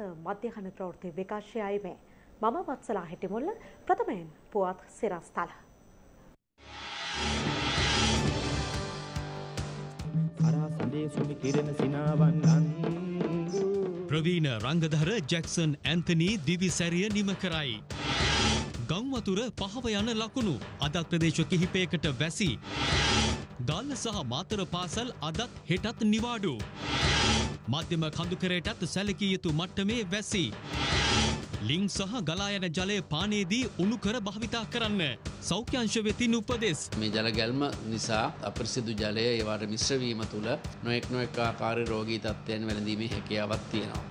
සියත මධ්‍යහන ප්‍රවෘත්ති විකාශයයි මේ මම වත්සලා හිටිමුල්ල ප්‍රථමයෙන් පුවත් සිරස්තල. අරා සඳේ සුමි කිරෙන සිනාවන් අන්දු ප්‍රවීණ රංගධර ජැක්සන් ඇන්තනී දිවිසැරිය නිම කරයි. ගංවතුර පහව යන ලකුණු අදත් ප්‍රදේශ කිහිපයකට වැසි. ගල්ල සහ මාතර පාසල් අදත් හෙටත් නිවාඩු. මධ්‍යම කඳුකරයටත් සැලකිය යුතු මට්ටමේ වැසි. ලිං සහ ගලායන ජලය පානයේදී උණුකර භාවිතා කරන්න. සෞඛ්‍යංශ වෙතින් උපදෙස්. මේ ජල ගැල්ම නිසා අපිරිසිදු ජලය ඒවාට මිශ්‍රවීම තුළ නොෙක් නොෙක් ආකාර රෝගී තත්ත්වයන් වැළඳීමේ හැකියාවක් තියෙනවා.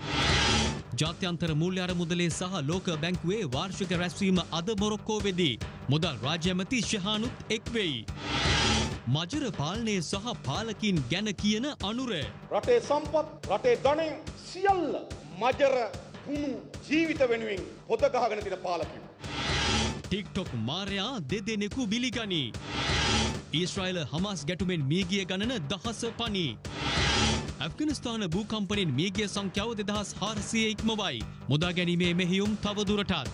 ජාත්‍යන්තර මුල්්‍ය අරමුදලේ සහ ලෝක බැංකුවේ වාර්ෂික රැස්වීම අද මොරොක්කෝ වෙදී. මුදල් රාජ්‍යමති ශහානුත් එක්වෙයි. මජර පාලනය සහ පාලකින් ගැන කියන අනුර. රටේ සම්පත් රටේ ධනය සියල්ල මජර කුණු ජීවිත වෙනුවෙන් හොදගහගෙන තින පාලකිව. ටික්ටොක් මාරයා දෙදෙනෙකු බිලිගනී. ඊස්්‍රයිල හමස් ගැටුමෙන් මීගිය ගණන දහස පනී. ඇෆගනිස්ථාන භූකම්පනින් මීගිය සංඛ්‍යාව දෙදහස් හාරසිය ඉක්මවයි. මුදා ගැනීමේ මෙහියුම් තවදුරටත්.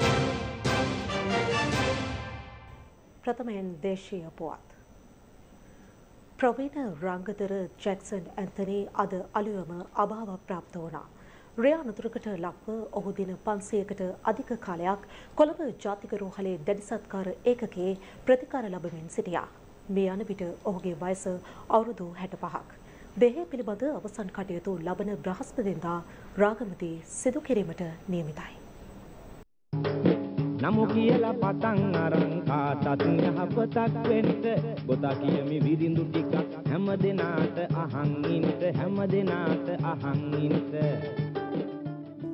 ප්‍රථමයෙන් දේශීය පුවත්. ප්‍රවීණ රංගදර ජැක්සන් ඇන්තනී අද අලුවම අභාව ප්‍රාප්ත වුණා. රියානතුරකට ලක්ව ඔහු දින පන්සියකට අධික කාලයක් කොළඹ ජාතික රෝහලේ දැඩිසත්කාර ඒකකේ ප්‍රතිකාර ලබමින් සිටියා. මේ යන විට ඔහුගේ වයස අවුරුදු හැට පහක්. දෙහේ පිළිබඳ අවසන් කටයුතු ලබන බ්‍රහස්පතින්දා රාගමති සිදු කිරීමට නියමිතයි. නමු කියලා පටන් අරන් කාටත් යහපතක් වෙන්න. ගොතා කියමි විරිඳු ටිකක් හැම දෙනාට අහන් ඉන්න. හැම දෙනාට අහන් ඉන්න.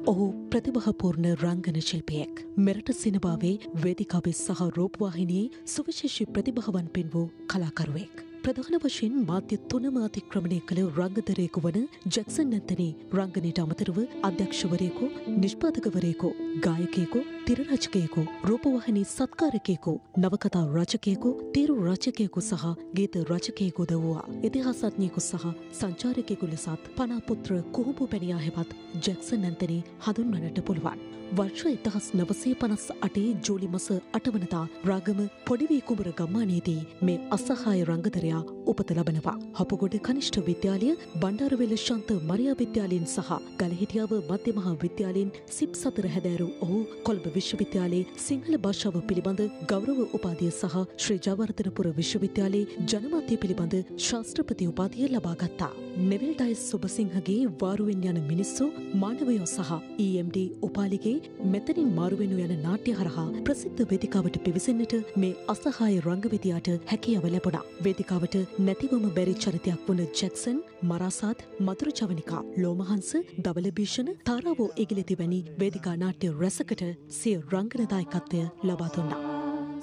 ඔහු ප්‍රතිභහපූර්ණ රංගන ශිල්පියෙක්. මෙරට සිනමාවේ වේදිකාවේ සහ රූපවාහිනයේ සුවිශේෂී ප්‍රතිභාවන් පෙන් වූ කලාකරුවෙක්. ප්‍රධාන වශයෙන් මාධ්‍ය තුනම අතික්‍රමණය කළ රංගදරයෙකු වන ජැක්සන් නැතනේ රංගනයට අමතරව අධ්‍යක්ෂවරයෙකු නිෂ්පාදකවරයෙකු ගායකයෙකු තිරරචකයෙකු රූපවාහිනී සත්කාරකයෙකු නවකතා රචකයෙකු තේරු රචකයෙකු සහ ගීත රචකයෙකු දවවා ඉතිහාසත්ඥයෙකු සහ සංචාරකයෙකු ලෙසත් පනාපුත්‍ර කුහුඹු පැනියා හෙවත් ජැක්සන් නැන්තනේ හඳුන්වනට පුළුවන්. වර්ෂ එතහස් නවසේ පනස් අටේ ජූලි මස අටවනතා රාගම පොඩිවී කුමර ගම්මානයේදී මේ අසහාය රංගදරයා උපත ලබනවා. හපුගොඩ කනිෂ්ඨ විද්‍යාලය බණ්ඩාරවෙල ශන්ත මරියා විද්‍යාලයෙන් සහ ගලහිටියාව මධ්‍ය මහා විද්‍යාලයෙන් සිප් සතර හැදෑරු ඔහු කොළඹ විශ්වවිද්‍යාලයේ සිංහල භාෂාව පිළිබඳ ගෞරව උපාධිය සහ ශ්‍රී ජවර්ධනපුර විශ්වවිද්‍යාලයේ ජනමාත්‍යය පිළිබඳ ශාස්ත්‍රපති උපාධිය ලබාගත්තා. නෙවිල් ඩයිස් සුබසිංහගේ වාරුවෙන් යන මිනිස්සු මානවයෝ සහ EMD උපාලිගේ මෙතනින් මාරුවෙනු යන නාට්‍ය හරහා ප්‍රසිද්ධ වේදිකාවට පිවිසෙන්නට මේ අසහාය රංගවිදියාට හැකියාව ලැබුණා. වේදිකාවට නැතිවම බැරි චරිතයක් වුණ ජැක්සන් මරාසාත් මදුර ජවනිකා ලෝමහන්ස දවල භීෂණ තාරාවෝ ඉගිලිති වැනි වේදිකා නාට්‍ය රැසකට සිය රංගනදායකත්වය ලබා දුන්නා.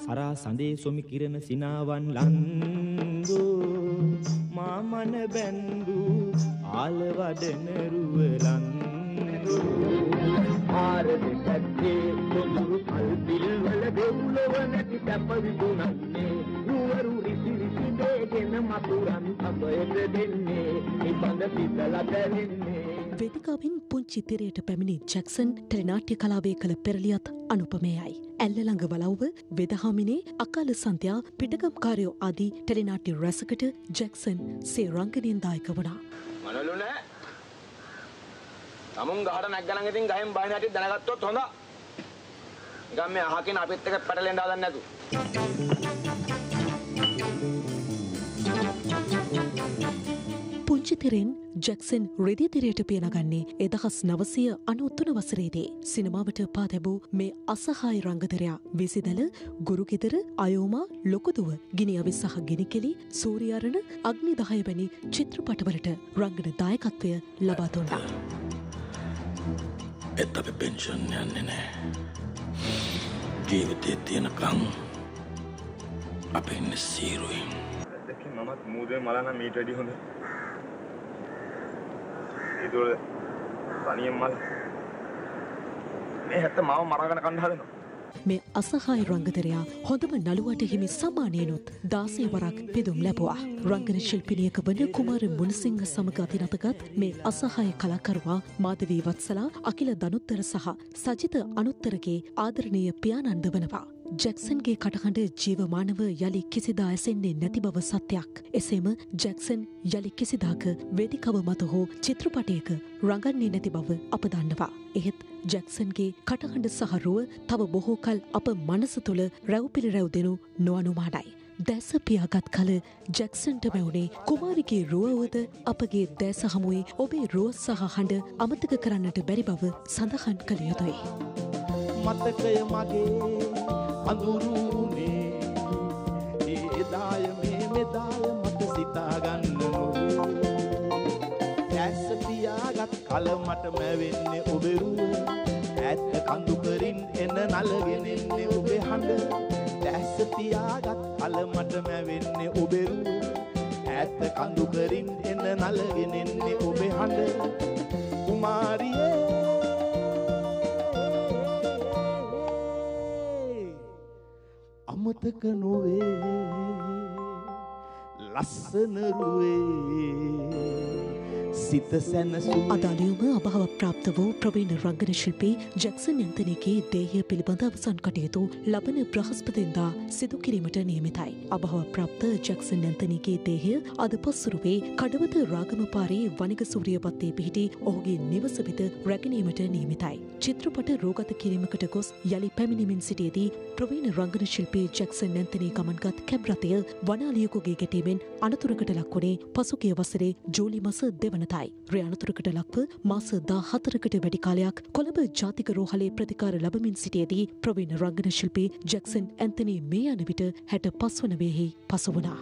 අරා සඳේ සොමි කිරණ සිනාවන් ලන්දු මාමන බැන්දු ආලවඩන රුවලන්දු ආරද පැත්තේ සොඳුරු කල්පිල්වල දෙව්ලොව නැති සැප විදුනන්නේ දේගෙන මතුරන් අපයට දෙන්නේ නිබඳ සිතල දැවෙන්නේ වේදිකාවෙන් පුංචි තිරයට පැමිණි ජැක්සන් ටෙලිනාට්‍ය කලාවේ කළ පෙරලියත් අනුපමයයි. ඇල්ල ළඟ වලව්ව වෙදහාමිනේ අකාල සන්ධ්‍යා පිටගම්කාරයෝ ආදී ටෙලිනාට්‍ය රැසකට ජැක්සන් සේ රංගනයෙන් දායක වුණා. මනලු නෑ තමුන් ගහට නැග්ගනන් ඉතින් ගහෙන් බහින හැටි දැනගත්තොත් හොඳ නිකන් මේ අහකින් අපිත් එක්ක පැටලෙන්න වෙදිතෙරෙන් ජැක්සන් රෙදිතිරයට පියනගන්නේ එදහස් නවසය අනුත්තුන වසරේදේ. සිනමාවට පා තැබූ මේ අසහාය රංගදරයා විසිදැල ගුරුගෙදර අයෝමා ලොකුදුව ගිනි අවි සහ ගෙනිකෙලි සූරියාරණ අග්නි දහය වැනි චිත්‍රපටවලට රංගන දායකත්වය ලබාතොන්නා. එත් අප පෙන්ෂන් යන්නේ නෑ. ජීවිතය තියෙනකං අප එන්න සීරුවෙන් මමත් මූදේ මලන්න මීට වැඩි හොඳ ඒතුළ තනියෙන් මල් මේ හැත්ත මාව මරගන කණ්ඩාදනවා මේ අසහාය රංගතරයා හොඳම නළුවට හිමි සම්මානයනුත් දාසය වරක් පෙදුම් ලැබවා. රංගන ශිල්පිනියක වන කුමාර මුණසිංහ සමග අතිනතගත් මේ අසහාය කලාකරවා මාධවී වත්සලා අකිල දනුත්තර සහ සජිත අනුත්තරගේ ආදරණීය පියානන්ද වනවා. ජැක්සන්ගේ කටහඬ ජීවමානව යළි කිසිදා ඇසෙන්නේ නැති බව සත්‍යයක්. එසේම ජැක්සන් යළි කිසිදාක වෙදිකව මත හෝ චිත්‍රපටයක රඟන්නේ නැති බව අප දන්නවා. එහෙත් ජැක්සන්ගේ කටහඬ සහරුව තව බොහෝකල් අප මනස තුළ රැව්පිළි රැව් දෙනු නොඅනුමානයි. දැස පියාගත් කල ජැක්සන්ට මැවුණේ කුමාරිගේ රුවවද අපගේ දැස හමුවේ ඔබේ රුව සහ හඬ අමතක කරන්නට බැරි බව සඳහන් කළ යුතුයි. මතකය මගේ අඳුරුනේ ඒ එදාය මේ මෙදාය මට සිතාගන්න නොවේ ඇස පියාගත් කල මට මැවෙන්නේ ඔබෙරුව ඇත්ත කඳුකරින් එන නලගෙනෙන්නේ ඔබේ හඬ. දැස්ස පියාගත් කල මට මැවෙන්නේ ඔබෙරුව ඇත්ත කඳුකරින් එන නලගෙනෙන්නේ ඔබේ හඬ. කුමාරියේ අමතක නොවේ. ලස්සනරුවේ සිත සැනසු අදාලියුම අභාව ප්‍රාප්ත වූ ප්‍රවීණ රංගන ශිල්පී ජැක්සන් ඇන්තනගේ දේහය පිළිබඳ අවසන් කටයුතු ලබන බ්‍රහස්පතින්දා සිදු කිරීමට නියමිතයි. අභාව ප්‍රාප්ත ජැක්සන් ඇන්තනගේ දේහය අද පස්සුරුවේ කඩවත රාගම පාරේ වනික සූරියපත්තේ පිහිටි ඔහුගේ නිවස වෙත රැගෙනීමට නියමිතයි. චිත්‍රපට රෝගත කිරීමකට ගොස් යළි පැමිණිමින් සිටියේදී ප්‍රවීණ රංගන ශිල්පී ජැක්සන් ඇන්තනී ගමන්ගත් කැබ්රතය වනාලියකුගේ ගැටීමෙන් අනතුරකට ලක්වනේ පසුගිය වසරේ ජූලි මස දෙවනතයි. රේ අනතුරකට ලක්ව මාස දා හතරකට වැඩි කාලයක් කොළඹ ජාතික රෝහලේ ප්‍රතිකාර ලබමින් සිටියේදී ප්‍රවීණ රංගන ශිල්පී ජැක්සන් ඇන්තනී මේ යන විට හැට පස්වනවයෙහි පසු වුණා.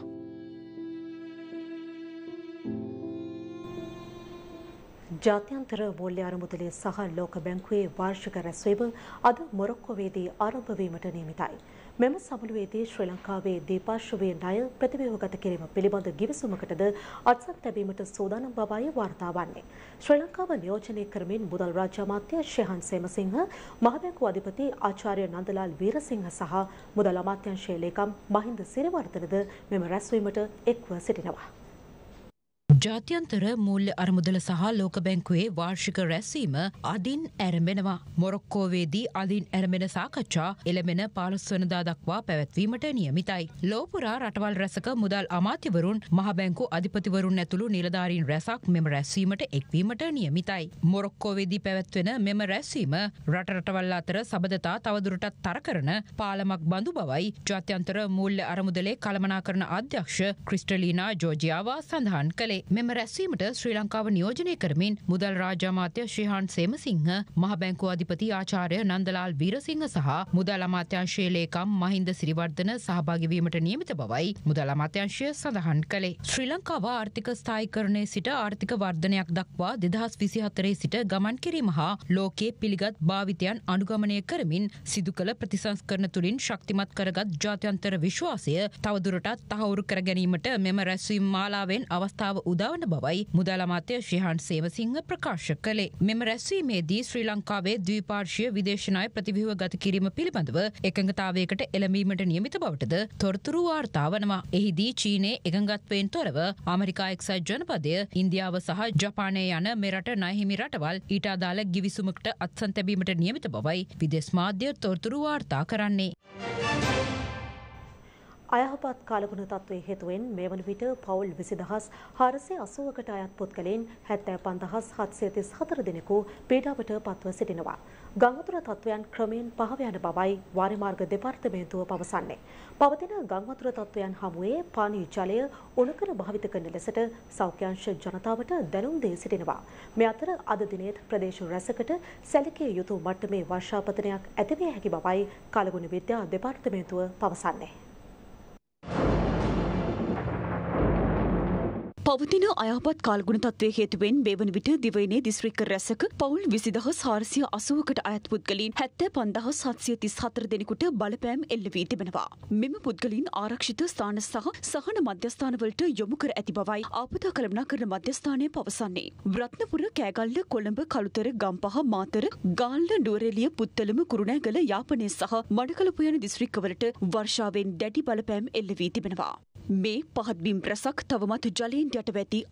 ජාත්‍යන්තර මූල්‍ය අරමුදලේ සහ ලෝක බැංකුවේ වාර්ෂික රැස්වීම අද මොරොක්කොවේදී ආරම්භවීමට නියමිතයි. මෙම සමුළුවේදී ශ්‍රී ලංකාවේ දීපාර්ශවයේ ණය ප්‍රතිව්‍යුහගත කිරීම පිළිබඳ ගිවිසුමකටද අත්සන් තැබීමට සූදානම් බවයි වාර්තා වන්නේ. ශ්‍රී ලංකාව නියෝජනය කරමින් මුදල් රාජ්‍ය අමාත්‍ය ශෙහන් සේමසිංහ, මහබැංකු අධිපති ආචාර්ය නන්දලාල් වීරසිංහ සහ මුදල් අමාත්‍යංශයේ ලේකම් මහින්ද සිරිවර්ධනද මෙම රැස්වීමට එක්ව සිටිනවා. ජාත්‍යන්තර මූල්‍ය අරමුදල සහ ලෝක බැංකුවේ වාර්ෂික රැස්වීම අදින් ඇරඹෙනවා. මොරොක්කෝවේදී අදින් ඇරඹෙන සාකච්ඡා එළමෙන පාලස්වනදා දක්වා පැවැත්වීමට නියමිතයි. ලෝපුරා රටවල් රැසක මුදල් අමාත්‍යවරුන් මහබැංකු අධිපතිවරුන් ඇතුළු නිලධාරීන් රැසක් මෙම රැස්වීමට එක්වීමට නියමිතයි. මොරොක්කෝවේදී පැවැත්වෙන මෙම රැස්වීම රටරටවල් අතර සබඳතා තවදුරටත් තර කරන පාලමක් බඳු බවයි ජාත්‍යන්තර මූල්‍ය අරමුදලේ කළමනා කරන අධ්‍යක්ෂ ක්‍රිස්ටලීනා ජෝජියාවා සඳහන් කළේ. මෙම රැස්වීමට ශ්‍රී ලංකාව නියෝජනය කරමින් මුදල් රාජාමාත්‍ය ශ්‍රීහන් සේමසිංහ මහ බැංකු අධිපති ආචාර්ය නන්දලාල් වීරසිංහ සහ මුදල් අමාත්‍යංශයේ ලේකම් මහින්ද සිරිවර්ධන සහභාගිවීමට නියමිත බවයි මුදල් අමාත්‍යංශය සඳහන් කළේ. ශ්‍රී ලංකාව ආර්ථික ස්ථායිකරණය සිට ආර්ථික වර්ධනයක් දක්වා දෙදහස් විසිහතරේ සිට ගමන් කිරීම හා ලෝකයේ පිළිගත් භාවිතයන් අනුගමනය කරමින් සිදු කළ ප්‍රතිසංස්කරන තුළින් ශක්තිමත් කරගත් ජාත්‍යන්තර විශ්වාසය තවදුරටත් තහවුරු කර ගැනීමට මෙම රැස්වීම් මාලාවෙන් අවස්ථාව උදවන බවයි මුදල් අමාත්‍ය ශ්‍රහන් සේවසිංහ ප්‍රකාශ කළේ. මෙම රැස්වීමේදී ශ්‍රී ලංකාවේ ද්වීපාර්ශය විදේශනය ප්‍රතිවිව ගත කිරීම පිළිබඳව එකඟතාවයකට එළඹීමට නියමිත බවටද තොරතුරු වාර්තා වනවා. එහිදී චීනයේ එකඟත්වයෙන් තොරව අමරිකා එක්සත් ජනපදය ඉන්දියාව සහ ජපානය යන මෙරට නයහිමි රටවල් ඊට අදාළ ගිවිසුමකට අත්සන් තැබීමට නියමිත බවයි විදෙස් මාධ්‍ය තොරතුරු වාර්තා කරන්නේ. අයහපත් කාලගුණ තත්ත්වය හේතුවෙන් මේ වන විට පවුල් විසිදහස් හාරසේ අසුවකට අයත් පුද්ගලයන් හැත්තෑ පන්දහස් හත්සේ තිස් හතර දෙනෙකු පීඩාවට පත්ව සිටිනවා. ගංවතුර තත්ත්වයන් ක්‍රමයෙන් පහවයන බවයි වාරිමාර්ග දෙපාර්තමේන්තුව පවසන්නේ. පවතින ගංවතුර තත්ත්වයන් හමුවේ පානී ජලය උණකර භාවිත කරන ලෙසට සෞඛ්‍යංශ ජනතාවට දැනුම් දී සිටිනවා. මේ අතර අද දිනේත් ප්‍රදේශ රැසකට සැලකිය යුතු මට්ටමේ වර්ෂාපතනයක් ඇතිවිය හැකි බවයි කාලගුණ විද්‍යා දෙපාර්තමේන්තුව පවසන්නේ. පවතින අයහපත් කාල්ගුණ තත්වය හේතුවෙන් බේවන විට දිවයිනේ දිස්ත්‍රික්ක රැසක පවුල් විසිදහස් හාරසිය අසුවකට අයත් පුද්ගලින් හැත්ත පන්දහස් හත්සිය තිස් හතර දෙනෙකුට බලපෑම් එල්ල වී තිබෙනවා. මෙම පුද්ගලින් ආරක්ෂිත ස්ථාන සහ සහන මධ්‍යස්ථානවලට යොමු කර ඇති බවයි ආපතා කළමනා කරන මධ්‍යස්ථානය පවසන්නේ. රත්නපුර කෑගල්ල කොළඹ කළුතර ගම්පහ මාතර ගාල්ල නුවරෙලිය පුත්තලම කුරුණෑගල යාපනය සහ මඩකලපු යන දිස්ත්‍රික්කවලට වර්ෂාවෙන් දැඩි බලපෑම් එල්ල වී තිබෙනවා. මේ පහත්බිම් රැසක් තවමත් ජලයෙන් යට වැති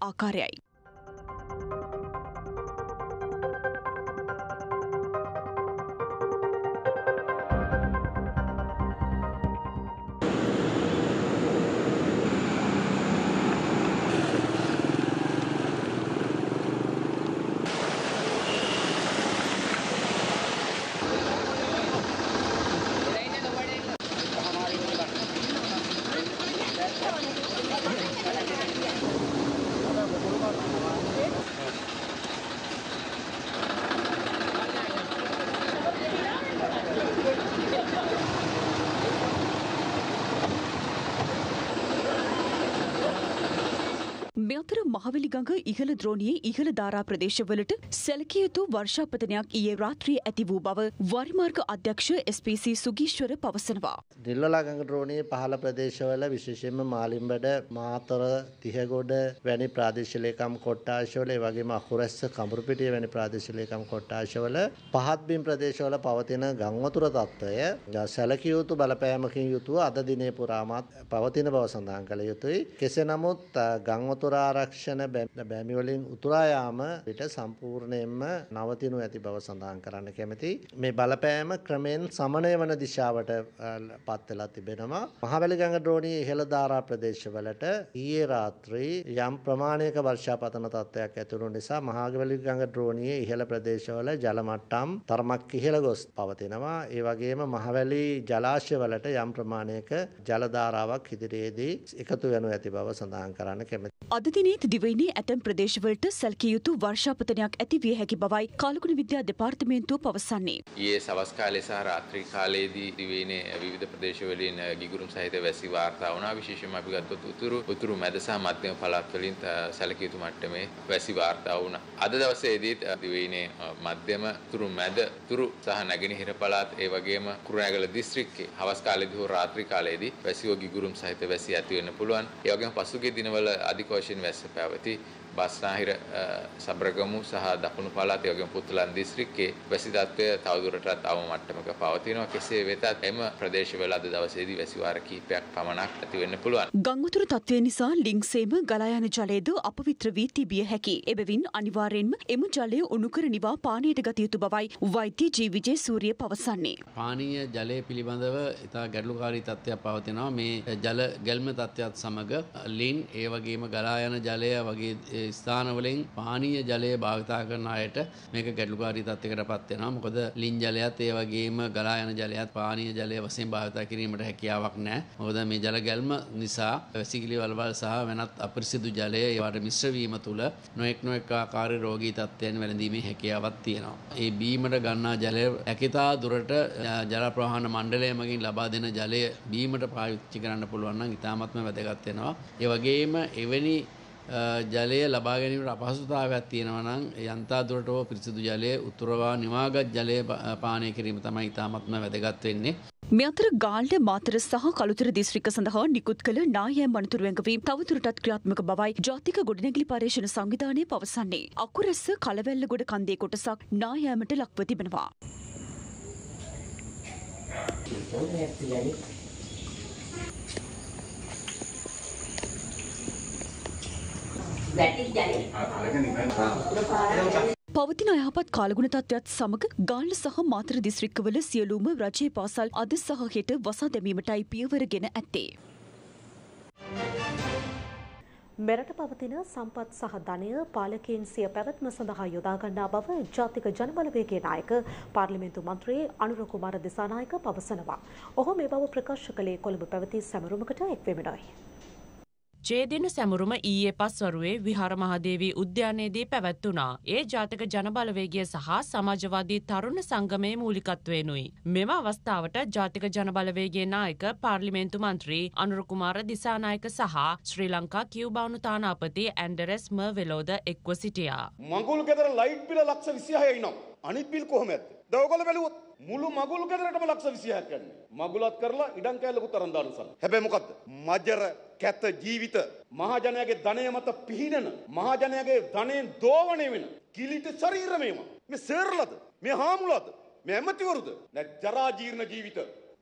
ආකාරයයි. මෙතර මහවැලි ගඟ ඉහළ ද්‍රෝණයේ ඉහළ ධාරා ප්‍රදේශවලට සැලකිය යුතු වර්ෂාපතනයක් ඊයේ රාත්‍රියේ ඇති වූ බව වරිමාර්ග අධ්‍යක්ෂ SPC සුගීශ්වර පවසනවා. දිල්වලා ගඟ ද්‍රෝණයේ පහළ ප්‍රදේශවල විශේෂයෙන්ම මාලිම්බඩ මාතර තිහගොඩ වැනි ප්‍රාදේශීය ලේකම් කොට්ටාශවල ඒ වගේම අකුරැස්ස කඹුරුපිටිය වැනි ප්‍රාදේශීය ලේකම් කොට්ටාශවල පහත් බිම් ප්‍රදේශවල පවතින ගංවතුර තත්ත්වය සැලකිය යුතු බලපෑමකින් යුතුව අද දිනේ පුරාමත් පවතින බව සඳහන් කළ යුතුයි. කෙසේ නමුත් ගංවතුර වතුර ආරක්ෂණ බැමිවලින් උතුරා යාම විට සම්පූර්ණයෙන්ම නවතිනු ඇති බව සඳහන් කරන්න කැමති. මේ බලපෑම ක්‍රමෙන් සමනය වන දිශාවට පත් වෙලා තිබෙනවා. මහවැලි ගඟ ද්‍රෝණී ඉහළ ධාරා ප්‍රදේශවලට ඊයේ රාත්‍රී යම් ප්‍රමාණයක වර්ෂාපතන තත්ත්වයක් ඇතිවුණු නිසා මහවැලි ගඟ ද්‍රෝණියේ ඉහළ ප්‍රදේශවල ජල මට්ටම් තරමක් ඉහළ ගොස් පවතිනවා. ඒ වගේම මහවැලි ජලාශයවලට යම් ප්‍රමාණයක ජල ධාරාවක් ඉදිරියේදී එකතු වෙනු ඇති බව සඳහන් කරන්න කැමතියි. අද දිනේත් දිවයිනේ ඇතැම් ප්‍රදේශවලට සැලකිය යුතු වර්ෂාපතනයක් ඇති විය හැකි බවයි කාලගුණ විද්‍යා දෙපාර්තමේන්තුව පවසන්නේ. ඊයේ සවස් කාලේ සහ රාත්‍රී කාලයේදී දිවයිනේ විවිධ ප්‍රදේශවලින් ගිගුරුම් සහිත වැසි වාර්තා වුණා. විශේෂයෙන්ම අපි ගත්තොත් උතුරු උතුරු මැද සහ මධ්‍යම පළාත් වලින් සැලකිය යුතු මට්ටමේ වැසි වාර්තා වුණා. අද දවසේදීත් දිවයිනේ මධ්‍යම උතුරු මැද උතුරු සහ නැගෙනහිර පළාත් ඒ වගේම කුරුණෑගල දිස්ත්‍රික්කයේ හවස් කාලේදී හෝ රාත්‍රී කාලයේදී වැසියෝ ගිගුරුම් සහිත වැසි ඇති වෙන්න පුළුවන්. ඒ වගේම පසුගිය දිනවල අධික වශයෙන් වැස්ස පැවති බස්නාහිර සබරගමු සහ දකුණු පළාත වගේම පුත්තලන් දිස්ත්‍රික්කයේ වැසි තත්ත්වය තවදුරටත් අවම මට්ටමක පවතිනවා. කෙසේ වෙතත් එම ප්‍රදේශවල අද දවසේදී වැසි වාර කිහිපයක් පමණක් ඇති වෙන්න පුළුවන්. ගංවතුර තත්ත්වය නිසා ලිංසේම ගලා යන ජලයද අපවිත්‍ර වී තිබිය හැකි. එබැවින් අනිවාර්යෙන්ම එම ජලය උණුකර නිවා පානයට ගත යුතු බවයි වෛද්‍ය ජී විජේ සූරිය පවසන්නේ. පානීය ජලය පිළිබඳව ඉතා ගැටලුකාරී තත්ත්වයක් පවතිනවා. මේ ජල ගැල්ම තත්ත්වයක් සමග ලින් ඒ වගේම ගලා යන ජලය වගේ ස්ථානවලින් පානීය ජලය භාවිතා කරන අයට මේක ගැටලුකාරී තත්යකට පත් වෙනවා. මොකද ලින් ජලයත් ඒ වගේම ගලා යන ජලයත් පානීය ජලය වශයෙන් භාවිතා කිරීමට හැකියාවක් නැහැ. මොකද මේ ජල ගැල්ම නිසා වැසිකිලි වලවල් සහ වෙනත් අපිරිසිදු ජලය ඒවට මිශ්‍ර වීම තුළ නොඑක් නොඑක් ආකාරයේ රෝගී තත්ත්වයන් වැළඳීමේ හැකියාවක් තියෙනවා. ඒ බීමට ගන්නා ජලය ඇකිතා දුරට ජල ප්‍රවාහන මණ්ඩලය මගින් ලබා දෙන ජලය බීමට පාවිච්චි කරන්න පුළුවන් නම් ඉතාමත්ම වැදගත් වෙනවා. ඒ වගේම එවැනි ජලය ලබා ගැනීමට අපහසුතාවයක් තියෙනවා නම් යන්තා දුරට හෝ පිරිසිදු ජලය උතුරවා නිවාගත් ජලය පානය කිරීම තමයි ඉතාමත්ම වැදගත් වෙන්නේ. මේ අතර ගාල්ල මාතර සහ කළුතර දිස්ත්‍රික්ක සඳහා නිකුත් කළ නායෑම් අනතුරු වැඟවීම් තවදුරටත් ක්‍රියාත්මක බවයි ජාතික ගොඩනැගිලි පර්යේෂණ සංවිධානය පවසන්නේ. අකුරැස්ස කලවැල්ල ගොඩ කන්දේ කොටසක් නායෑමට ලක්ව තිබෙනවා. පවතින අයහපත් කාලගුණ තත්ත්වයක් සමග ගාල්ල සහ මාතර දිස්ත්‍රික්කවල සියලුම රජයේ පාසල් අද සහ හෙට වසා දැමීමටයි පියවරගෙන ඇත්තේ. මෙරට පවතින සම්පත් සහ ධනය පාලකයන් සිය පැවැත්ම සඳහා යොදා ගන්නා බව ජාතික ජනබලවේගයේ නායක පාර්ලිමේන්තු මන්ත්‍රී අනුර කුමාර දිසානායක පවසනවා. ඔහු මේ බව ප්‍රකාශ කළේ කොළඹ පැවති සැමරුමකට එක්වෙමිනයි. ජේදින සැමුරුම ඊයේ පස්වරුවේ විහාර මහදේවී උද්‍යානයේදී පැවැත්වුණා. ඒ ජාතික ජනබලවේගිය සහ සමාජවාදී තරුණ සංගමයේ මූලිකත්වයෙනුයි. මෙම අවස්ථාවට ජාතික ජනබලවේගේ නායක පාර්ලිමේන්තු මන්ත්‍රී අනුරකුමාර දිසානායක සහ ශ්‍රී ලංකා කියවබානු තානාපති ඇන්ඩරෙස් මර්වෙලෝද එක්ව සිටියා. මගුල් ගෙදර ලයිට් බිල ලක්ෂ විසිහයයි නම් අනිත් බිල් කොහොම ඇත්ද? දවගොල බැලුවොත් මුළු මගුල් ගෙදරටම ලක්ෂ 26ක් යන්නේ. මගුලත් කරලා ඉඩම් කෑල්ලකුත් අරන් දාන සල්ලි. හැබැයි මොකද්ද? මජර කැත ජීවිත මහජනයාගේ ධනය මත පිහිනන මහජනයාගේ ධනයෙන් දෝවණය වෙන කිලිට ශරීර මේවා. මේ සේරලද? මේ හාමුලද? මේ ඇමතිවරුද? නැත් ජරා ජීර්ණ ජීවිත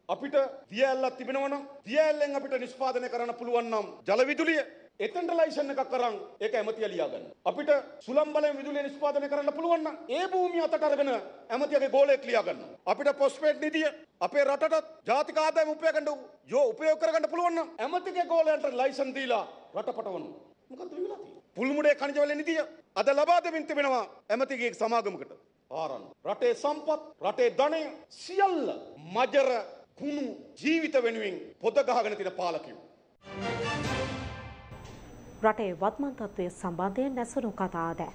අපිට දියඇල්ලක් තිබෙනවනම් දියඇල්ලෙන් අපිට නිෂ්පාදනය කරන්න පුළුවන් නම් ජල විදුලිය එතෙන්ට ලයිසන් එකක් කරන් ඒක ඇමතිය ලියා ගන්න. අපිට සුළම් බලයෙන් විදුලිය නිෂ්පාදනය කරන්න පුළුවන් නම් ඒ භූමිය අතට අරගෙන ඇමතියගේ ගෝලයක් ලියා ගන්න. අපිට පොස්පේට් නිධිය අපේ රටටත් ජාතික ආදායම උපයෝග ගන්න යෝ උපයෝග කරගන්න පුළුවන් නම් ඇමතිගේ ගෝලයන්ට ලයිසන් දීලා රට පටවනවා. මොකද්ද වෙලා තියෙන්නේ? පුල්මුඩේ khනිජ වල නිධිය අද ලබා දෙමින් තිබෙනවා ඇමතිගේ සමාගමකට. ආරන්න. රටේ සම්පත්, රටේ ධනය සියල්ල මජර කුණු ජීවිත වෙනුවෙන් පොද ගහගෙන තියෙන පාලකයෝ. රටේ වත්මන් තත්ත්වය සම්බන්ධයෙන් නැසුණු කතා දෑ.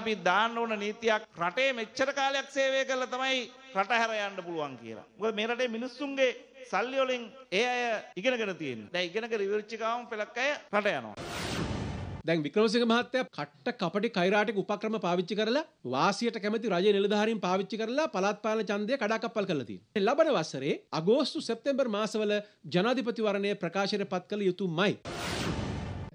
අපි දාන්න ඕන නීතියක් රටේ මෙච්චර කාලයක් සේවය කරලා තමයි රට හැර යන්න පුළුවන් කියලා. මොකද මේ රටේ මිනිස්සුන්ගේ සල්ලි වලින් ඒ අය ඉගෙනගෙන තියෙන්නේ. දැන් ඉගෙනගෙන ඉවරච්ච ගමන් පෙලක් අය රට යනවා. දැන් වික්‍රමසිංහ මහත්තයා කට්ට කපටි කෛරාටික උපක්‍රම පාවිච්චි කරලා වාසියට කැමති රජ නිලධාරීන් පාවිච්චි කරලා පළාත් පාලන ඡන්දය කඩාකප්පල් කරලා තියෙනවා. ලබන වසරේ අගෝස්තු සැප්තැම්බර් මාසවල ජනාධිපතිවරණය ප්‍රකාශයට පත් කළ යුතුමයි.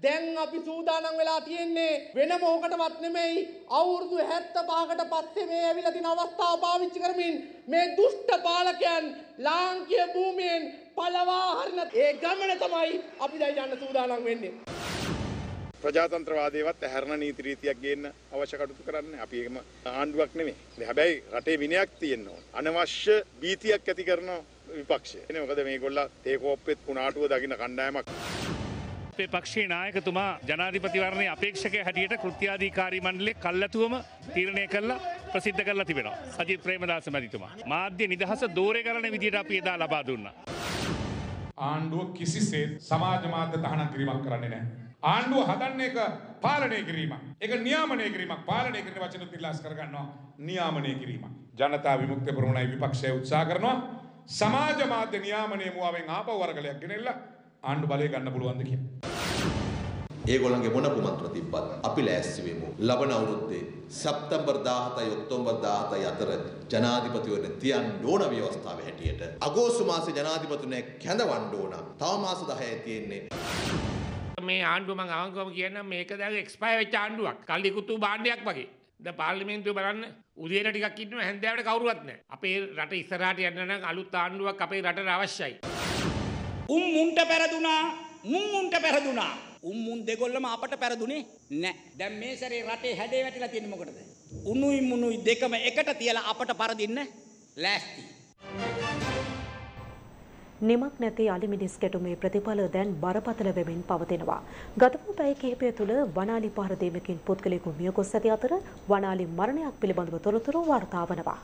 දැන් අපි සූදානම් වෙලා තියෙන්නේ වෙන මොහොකටවත් නෙමෙයි අවුරුදු 75කට පස්සේ මේ ඇවිල්ලා තියෙන අවස්ථාව පාවිච්චි කරමින් මේ දුෂ්ට පාලකයන් ලාංකීය භූමියෙන් පළවා හරින ඒ ගමන තමයි අපි දැන් යන්න සූදානම් වෙන්නේ. ප්‍රජාතන්ත්‍රවාදයවත් ඇහැරණ නීති රීතියක් ගේන්න අවශ්‍ය කටයුතු කරන්න අපි ඒකම ආණ්ඩුවක් නෙමෙයි. හැබැයි රටේ විනයක් තියෙන්න ඕන. අනවශ්‍ය භීතියක් ඇති කරන විපක්ෂය. එනේ මොකද මේගොල්ලා තේ කෝප්පෙත් කුණාටුව දකින්න කණ්ඩායමක්. අපේ පක්ෂයේ නායකතුමා ජනාධිපතිවරණය අපේක්ෂකය හැටියට කෘත්‍යාධිකාරී මණ්ඩලේ කල්ැතුවම තීරණය කරලා ප්‍රසිද්ධ කරලා තිබෙනවා. සජිත් ප්‍රේමදාස මැතිතුමා. මාධ්‍ය නිදහස දෝරය කරන විදිහට අපි එදා ලබා දුන්නා. ආණ්ඩුව කිසිසේත් සමාජ මාධ්‍ය තහනම් කිරීමක් කරන්නේ නැහැ. ආණ්ඩුව හදන්න එක පාලනය කිරීම. ඒක නියාමනය කිරීමක් පාලනය කිරීම වචන තිල්ලාස් කරගන්නවා නියාමනය කිරීම. ජනතා විමුක්ති ප්‍රමුණයි විපක්ෂය උත්සාහ කරනවා සමාජ මාධ්‍ය නියාමනය මුවාවෙන් ආපහු වරගලයක් ගෙනෙල්ලා ආණ්ඩු බලය ගන්න පුළුවන්ද කියලා. ඒගොල්ලන්ගේ මොන කුමන්ත්‍ර තිබ්බත් අපි ලෑස්ති වෙමු. ලබන අවුරුද්දේ සැප්තැම්බර් 17යි ඔක්තෝබර් 17යි අතර ජනාධිපතිවරණ තියන්න ඕන ව්‍යවස්ථාවේ හැටියට අගෝස්තු මාසේ ජනාධිපතිතුමා කැඳවන්න ඕන. තව මාස 10යි තියෙන්නේ. මේ ආණ්ඩුව මං අවංකවම කියන්න මේක දැන් එක්ස්පයර් වෙච්ච ආණ්ඩුවක්. කල්ලි කුතු භාණ්ඩයක් වගේ. ද පාර්ලිමේන්තුව බලන්න උදේට ටිකක් ඉන්නවා හැන්දෑවට කවුරුවත් නැහැ. අපේ රට ඉස්සරහට යන්න නම් අලුත් ආණ්ඩුවක් අපේ රටට අවශ්‍යයි. උන් මුන්ට පැරදුනා මුන් මුන්ට පැරදුනා උන් මුන් දෙගොල්ලම අපට පැරදුනේ නෑ දැන් මේ සැරේ රටේ හැඩේ වැටිලා තියෙන්නේ මොකටද උණුයි මුණුයි දෙකම එකට තියලා අපට පරදින්න ලෑස්ති නිමක් නැති අලිමිනිස් ගැටුමේ ප්‍රතිඵල දැන් බරපතල වෙමින් පවතිනවා. ගත වූ පැය කිහිපය තුළ වනාලි පහර දීමකින් පුද්ගලයෙකු මිය ගොස් ඇති අතර වනාලි මරණයක් පිළිබඳව තොරතුරු වාර්තා වනවා.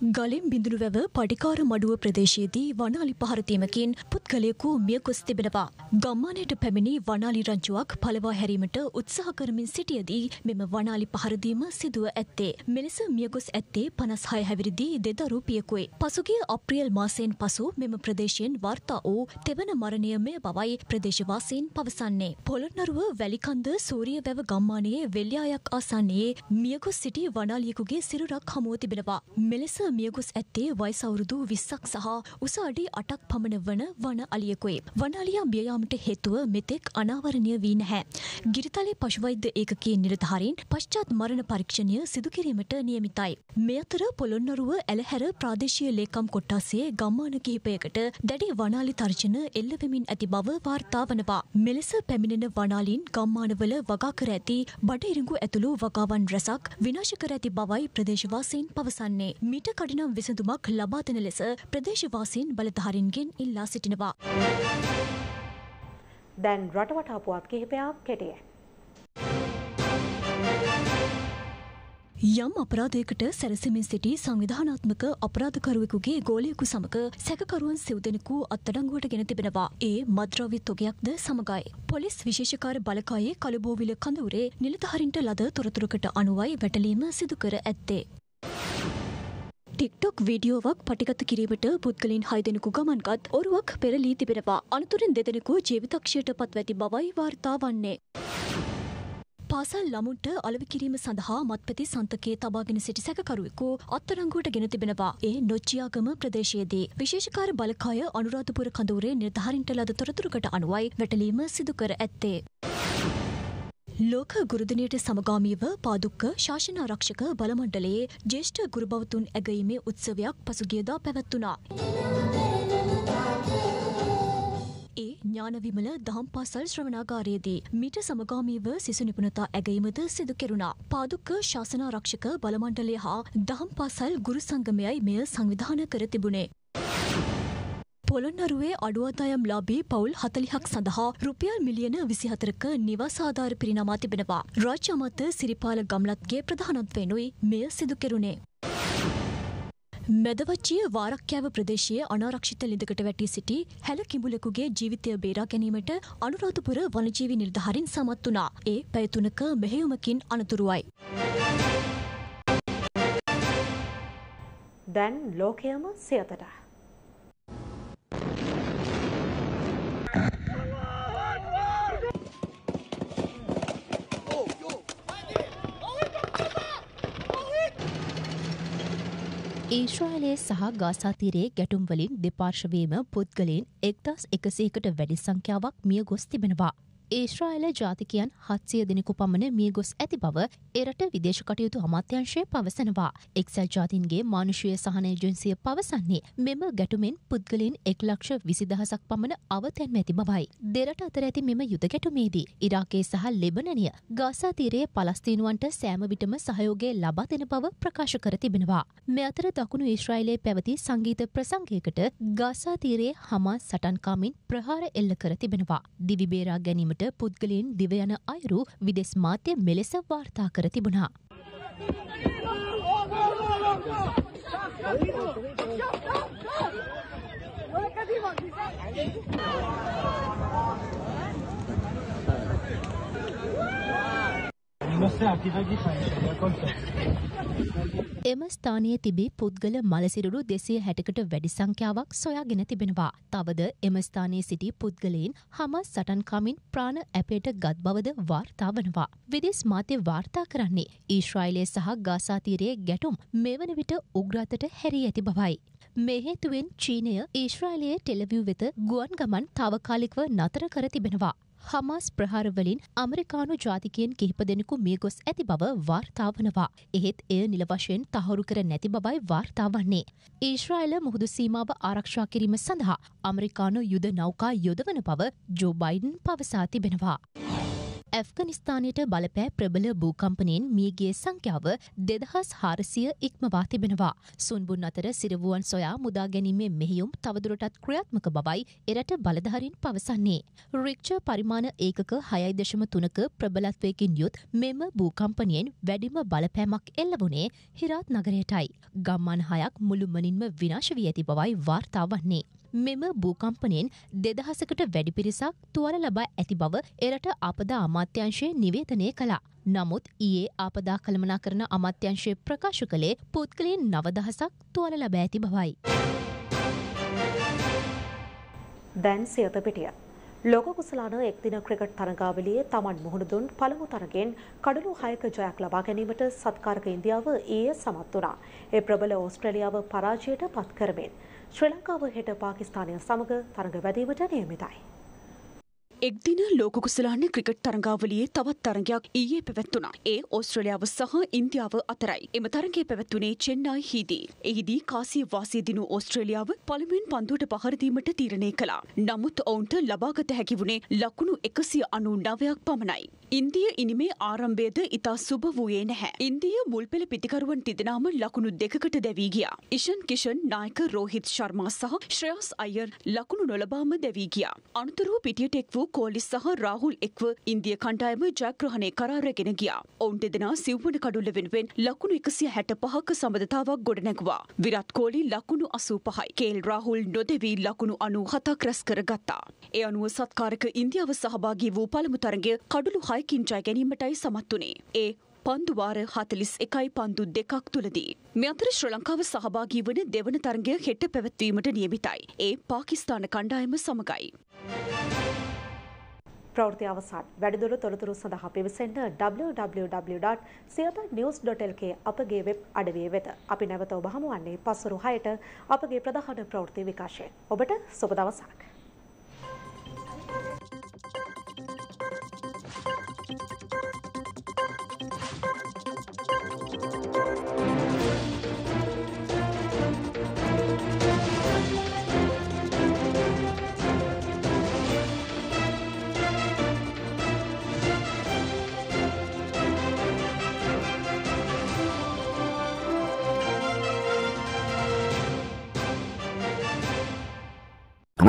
ගලින් බිඳුණු වැව පඩිකාර මඩුව ප්‍රදේශයේදී වනාලි පහරතීමකින් පුද්ගලයෙකු මිය ගොස් තිබෙනවා. ගම්මානයට පැමිණි වනාලි රංචුවක් පලවා හැරීමට උත්සාහ කරමින් සිටියදී මෙම වනාලි පහරදීම සිදුව ඇත්තේ. මෙලෙස මිය ගොස් ඇත්තේ පනස් හය හැවිරිදී දෙදරු පියකුයි. පසුගිය අප්‍රියල් මාසයෙන් පසු මෙම ප්‍රදේශයෙන් වාර්තා වූ තෙවන මරණය මෙය බවයි ප්‍රදේශවාසීන් පවසන්නේ. පොළොන්නරුව වැලිකන්ද සූරිය වැව ගම්මානයේ වෙල්යායක් ආසන්නයේ මියගොස් සිටි වනාලියෙකුගේ සිරුරක් හමුව තිබෙනවා. මෙලෙස මියගොස් ඇත්තේ වයස අවුරුදු විස්සක් සහ උස අඩි අටක් පමණ වන වන අලියෙකුයි. වනාලියා මියයාමට හේතුව මෙතෙක් අනාවරණය වී නැහැ. ගිරිතලේ පශුවෛද්‍ය ඒකකයේ නිලධාරීන් පශ්චාත් මරණ පරීක්ෂණය සිදු කිරීමට නියමිතයි. මේ අතර පොළොන්නරුව ඇලහැර ප්‍රාදේශීය ලේකම් කොට්ටාසේ ගම්මාන කිහිපයකට දැඩි වනාලි තර්ජන එල්ල වෙමින් ඇති බව වාර්තා වනවා. මෙලෙස පැමිණෙන වනාලින් ගම්මානවල වගා කර ඇති බඩ ඉරිඟු ඇතුළු වගාවන් රැසක් විනාශ කර ඇති බවයි ප්‍රදේශවාසීන් පවසන්නේ. මීට කඩිනම් විසඳුමක් ලබා දෙන ලෙස ප්‍රදේශවාසීන් බලධාරීන්ගෙන් ඉල්ලා සිටිනවා. දැන් රටවටා පුවත් කිහිපයක් කෙටිය. යම් අපරාධයකට සැරසමින් සිටි සංවිධානාත්මක අපරාධකරුවෙකුගේ ගෝලයෙකු සමග සැකකරුවන් සිව්දෙනෙකු අත්අඩංගුවට ගෙන තිබෙනවා. ඒ මද්‍රව්‍ය තොගයක්ද සමගයි. පොලිස් විශේෂකාර බලකායේ කළුබෝවිල කඳවුරේ නිලධහරින්ට ලද තොරතුරකට අනුවයි වැටලීම සිදුකර ඇත්තේ. ටික්ටොක් වීඩියෝවක් පටිගත කිරීමට පුද්ගලින් හය දෙනෙකු ගමන්ගත් ඔරුවක් පෙරලී තිබෙනවා. අනතුරින් දෙදෙනෙකු ජීවිතක්ෂයට පත්වැති බවයි වාර්තා වන්නේ. පාසල් ළමුන්ට අලවි කිරීම සඳහා මත්පැති සන්තකයේ තබාගෙන සිටි සැකකරුවෙකු අත්තරංගුවට ගෙන තිබෙනවා. ඒ නොච්චියාගම ප්‍රදේශයේදී. විශේෂකාර බලකාය අනුරාධපුර කඳවුරේ නිර්ධාරින්ට ලද තොරතුරකට අනුවයි වැටලීම සිදුකර ඇත්තේ. ලෝක ගුරුදිනයට සමගාමීව පාදුක්ක ශාසනාරක්ෂක බලමණ්ඩලයේ ජේෂ්ඨ ගුරුබවතුන් ඇගීමේ උත්සවයක් පසුගියදා පැවැත්වුණා. ඒ ඥානවිමල දහම් පාසල් ශ්‍රවනාගාරයේදී මීට සමගාමීව සිසු නිපුණතා ඇගීමද සිදු කෙරුණා. පාදුක්ක ශාසනාරක්ෂක බලමණ්ඩලය හා දහම් පාසල් ගුරු සංගමයයි මෙය සංවිධාන කර තිබුණේ. පොළොන්නරුවේ අඩුවදායම් ලාබී පවුල් හතලිහක් සඳහා රුපියල් මිලියන විසිහතරක නිවාසාධාර පිරිනමා තිබෙනවා. රාජ්‍ය අමත සිරිපාල ගම්ලත්ගේ ප්‍රධානත්වයෙනුයි මෙය සිදු කෙරුණේ. මෙදවච්චිය වාරක්්‍යාව ප්‍රදේශයේ අනාරක්ෂිත ලිඳකට වැටී සිටි හැල කිඹුලෙකුගේ ජීවිතය බේරා ගැනීමට අනුරාධපුර වනජීවි නිර්ධහරින් සමත් වනා. ඒ පැයතුනක මෙහෙයුමකින් අනතුරුවයි. දැන් ලෝකයම සියතට. ඊශ්‍රායලයේ සහ ගාසාතීරයේ ගැටුම්වලින් දෙපාර්ශවීම පුද්ගලයෙන් එක්දස් එකසේකට වැඩි සංඛ්‍යාවක් මිය ගොස් තිබෙනවා. ඒශ්‍රායල ජාතිකයන් හත්සිය දෙනෙකු පමණ මිය ගොස් ඇති බව එරට විදේශ කටයුතු අමාත්‍යංශය පවසනවා. එක්සල් ජාතින්ගේ මානුෂය සහන ජන්සිය පවසන්නේ මෙම ගැටුමෙන් පුද්ගලින් එක් ලක්ෂ විසිදහසක් පමණ අවතැන් ඇති බවයි. දෙරට අතර ඇති මෙම යුද ගැටුමේදී. ඉරාකේ සහ ලෙබනනිය ගාසාතීරයේ පලස්තීනුවන්ට සෑම විටම සහයෝගය ලබා දෙන බව ප්‍රකාශ කර තිබෙනවා. මෙ අතර දකුණු ඊශ්‍රයිලයේ පැවති සංගීත ප්‍රසංගයකට ගාසාතීරයේ හමා සටන්කාමින් ප්‍රහාර එල්ල කර තිබෙනවා. දිවිබේරා ගැනීමට කිරීමට පුද්ගලයන් දිවයන අයුරු විදෙස් මාත්‍ය මෙලෙස වාර්තා කර තිබුණා. එම ස්ථානයේ තිබී පුද්ගල මලසිරුරු දෙසිය හැටකට වැඩි සංඛ්‍යාවක් සොයාගෙන තිබෙනවා. තවද එම ස්ථානයේ සිටි පුද්ගලයින් හම සටන්කමින් ප්‍රාණ ඇපයට ගත් බවද වාර්තා වනවා. විදෙස් මාත්‍ය වාර්තා කරන්නේ ඊශ්‍රයිලය සහ ගාසාතීරයේ ගැටුම් මෙවන විට උග්‍රාතට හැරී ඇති බවයි. මෙහේතුවෙන් චීනය ඊශ්‍රයිලයේ ටෙලවිව් වෙත ගුවන් ගමන් තාවකාලිකව නතර කර තිබෙනවා. හමාස් ප්‍රහාරවලින් අමරිකානු ජාතිකයෙන් කිහිප දෙනෙකු මිය ගොස් ඇති බව වාර්තාවනවා. එහෙත් එය නිලවශයෙන් තහවුරු කර නැති බවයි වාර්තාවන්නේ. ඊශ්‍රයිල මුහුදු සීමාව ආරක්ෂා කිරීම සඳහා අමරිකානු යුද නෞකා යොදවන බව ජෝ බයිඩන් පවසා තිබෙනවා. ඇෆ්ගනිස්ථානයට බලපෑ ප්‍රබල භූකම්පනයෙන් මියගේ සංඛ්‍යාව දෙදහස් හාරසිය ඉක්මවා තිබෙනවා. සුන්බුන් අතර සිරවුවන් සොයා මුදා ගැනීමේ මෙහියුම් තවදුරටත් ක්‍රියාත්මක බවයි එරට බලධහරින් පවසන්නේ. රික්ෂ පරිමාණ ඒකක හයයි දශම තුනක ප්‍රබලත්වයකින් යුත් මෙම භූකම්පනයෙන් වැඩිම බලපෑමක් එල්ල වුණේ හිරාත් නගරයටයි. ගම්මන් හයක් මුළුමනින්ම විනාශ වී ඇති බවයි වාර්තා වන්නේ. මෙම භූකම්පනයෙන් දෙදහසකට වැඩි පිරිසක් තුවල ලබා ඇති බව එරට අපදා අමාත්‍යංශය නිවේදනය කළා. නමුත් ඊයේ ආපදා කළමනා කරන අමාත්‍යංශය ප්‍රකාශ කළේ පුද්ගලයෙන් නවදහසක් තුවල ලබ ඇති බවයි. දැන් සියත පිටිය. ලෝක කුසලාන එක්දින ක්‍රිකට් තරගාවලියේ තමන් මුහුණ දුන් පළමු තරගෙන් කඩලු හයක ජයක් ලබා ගැනීමට සත්කාරක ඉන්දියාව ඊයේ සමත් වුණා. ඒ ප්‍රබල ඕස්ට්‍රේලියාව පරාජයට පත් කරමින් ශ්‍රී ලංකාව හෙට පාකිස්තානය සමග තරඟ වැදීමට නියමිතයි. එක්දින ලෝකුසලාන ක්‍රිකට් තරංගාවලියේ තවත් තරගයක් ඊයේ පැවැත්වුණා. ඒ ඕස්ට්‍රලියාව සහ ඉන්දියාව අතරයි. එම තරගේ පැවැත්වුණේ චෙන්නයි හිදී. එහිදී කාසිය වාසය දිනු ඕස්ට්‍රේලියාව පළමුවෙන් පන්දුවට පහරදීමට තීරණය කළා. නමුත් ඔවුන්ට ලබාගත හැකි වුණේ ලකුණු එකසිය අනු නවයක් පමණයි. ඉන්දිය ඉනිමේ ආරම්භයද ඉතා සුභ වූයේ නැහැ. ඉන්දිය මුල්පෙළ පිතිකරුවන් තිදෙනාම ලකුණු දෙකකට දැවී ගියා. ඉෂන් කිෂන් නායක රෝහිත් ශර්මා සහ ශ්‍රයස් අයර් ලකුණු නොලබාම දැවී ගියා. අනතුරුව පිටියට එක් වූ කෝලි සහ රාහුල් එක්ව ඉන්දිය කණ්ඩායම ජයග්‍රහණය කරාරගෙන ගියා. ඔවුන් දෙදෙනා සිව්වන කඩුල්ල වෙනුවෙන් ලකුණු එකසිය හැට පහක සබඳතාවක් ගොඩනැගවා. විරත් කෝලි ලකුණු අසූ පහයි. කේල් රාහුල් නොදෙවී ලකුණු අනු හතක් රැස් කර ගත්තා. ඒ අනුව සත්කාරක ඉන්දියාව සහභාගී වූ පළමු තරගය කඩුළු හයකින් ජය ගැනීමටයි සමත් වනේ. ඒ පන්දුවාර හතලිස් එකයි පන්දු දෙකක් තුළදී. මෙ අතර ශ්‍ර ලංකාව සහභාගී වන දෙවන තරගය හෙට පැවැත්වීමට නියමිතයි. ඒ පාකිස්ථාන කණ්ඩායම සමගයි. ප්‍රවෘති අවසන් වැඩිදුර තොරතුරු සඳහා පිවිසෙන්න www.සියත.news.lk අපගේ වෙබ් අඩවිය වෙත අපි නැවත ඔබ හමුවන්නේ පස්වරු 6ට අපගේ ප්‍රධාන ප්‍රවෘත්ති විකාශයෙන්. ඔබට සුබ දවසක්.